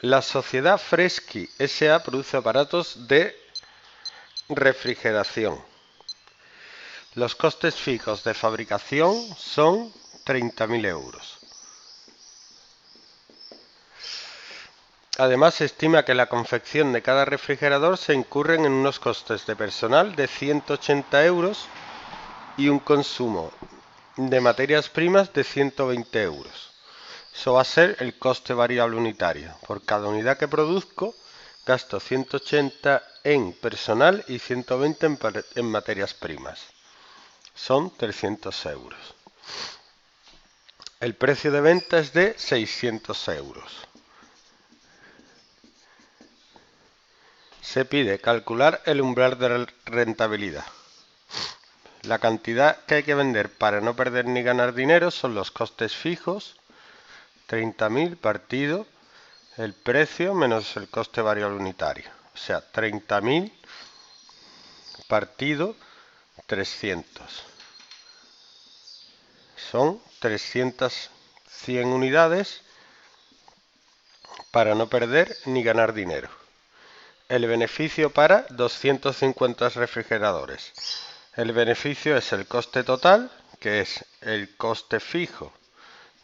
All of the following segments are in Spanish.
La sociedad Fresky S.A. produce aparatos de refrigeración. Los costes fijos de fabricación son 30.000 euros. Además, se estima que la confección de cada refrigerador se incurren en unos costes de personal de 180 euros y un consumo de materias primas de 120 euros. Eso va a ser el coste variable unitario. Por cada unidad que produzco, gasto 180 en personal y 120 en, en materias primas. Son 300 euros. El precio de venta es de 600 euros. Se pide calcular el umbral de rentabilidad. La cantidad que hay que vender para no perder ni ganar dinero son los costes fijos, 30.000 partido el precio menos el coste variable unitario. O sea, 30.000 partido 300. Son 300, 100 unidades para no perder ni ganar dinero el beneficio para 250 refrigeradores. El beneficio es el coste total, que es el coste fijo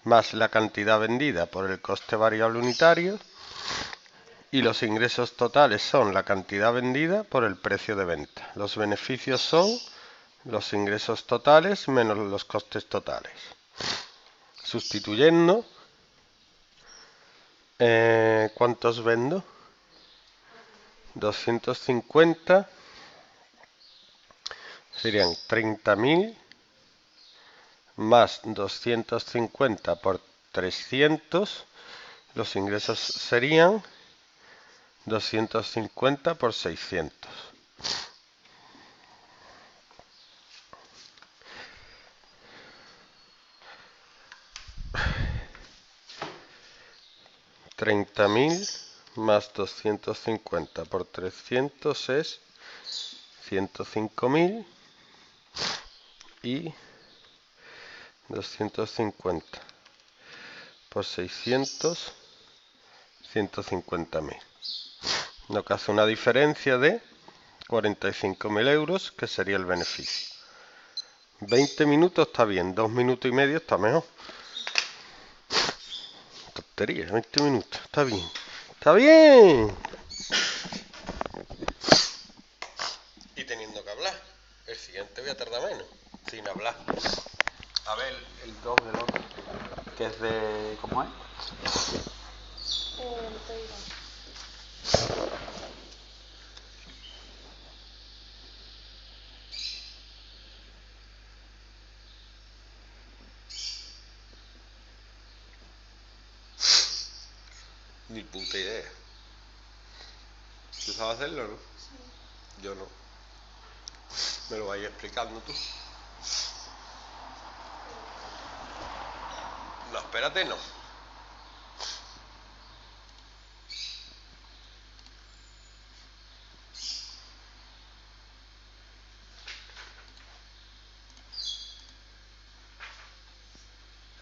más la cantidad vendida por el coste variable unitario. Y los ingresos totales son la cantidad vendida por el precio de venta. Los beneficios son los ingresos totales menos los costes totales. Sustituyendo, eh, ¿cuántos vendo? 250 serían 30.000 más 250 por 300 los ingresos serían 250 por 600 30.000 más 250 por 300 es 105.000 y 250 por 600 150.000 lo que hace una diferencia de 45.000 euros que sería el beneficio 20 minutos está bien 2 minutos y medio está mejor tontería 20 minutos está bien Está bien. Y teniendo que hablar. El siguiente voy a tardar menos. Sin hablar. A ver, el 2 del otro. Que es de. ¿Cómo es? Ni puta idea. ¿Tú sabes hacerlo, no? Sí. Yo no. Me lo vayas explicando tú. No, espérate, no.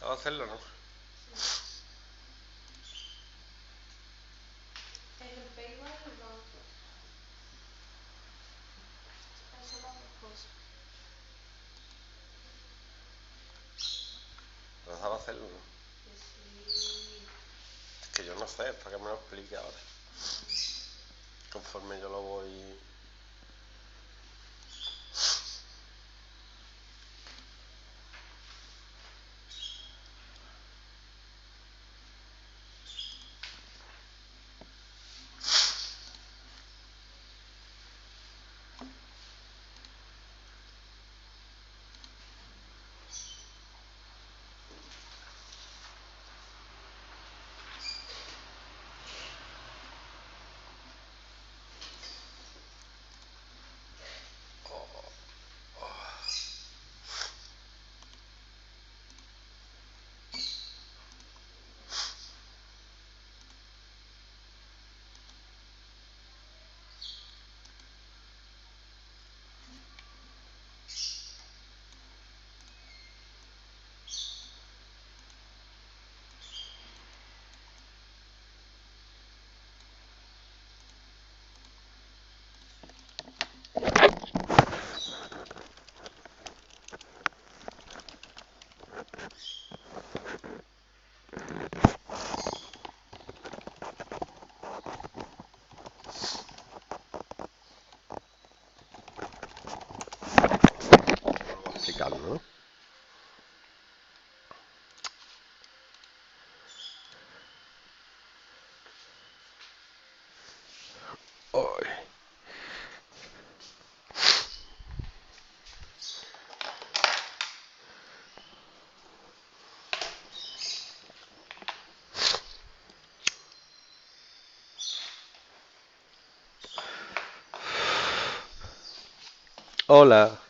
¿Sabes hacerlo, no? hacerlo. Es que yo no sé, para que me lo explique ahora. Conforme yo lo Hola.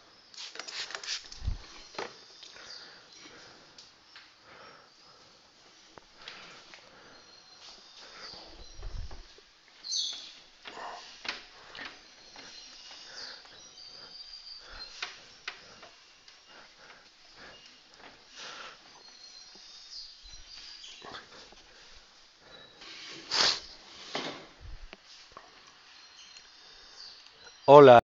Hola.